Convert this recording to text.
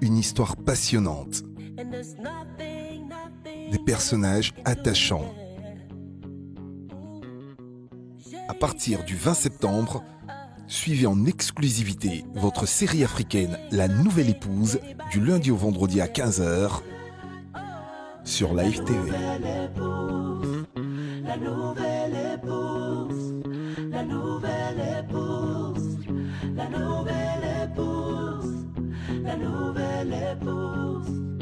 Une histoire passionnante. Des personnages attachants. À partir du 20 septembre, suivez en exclusivité votre série africaine La Nouvelle Épouse du lundi au vendredi à 15h sur Live TV. La nouvelle épouse, la nouvelle épouse, la